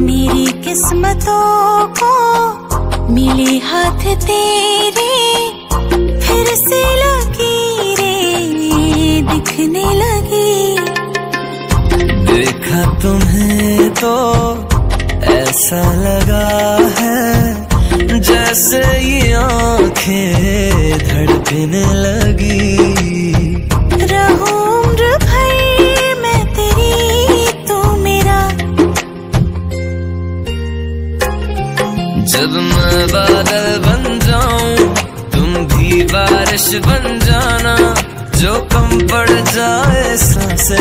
किस्मतों को मिले हाथ तेरे, फिर से लगी रे, दिखने लगी। देखा तुम्हें तो ऐसा लगा है, जैसे ये आँखें धड़कने लगी। जब मैं बादल बन जाऊँ, तुम भी बारिश बन जाना, जो कम पड़ जाए सांसे।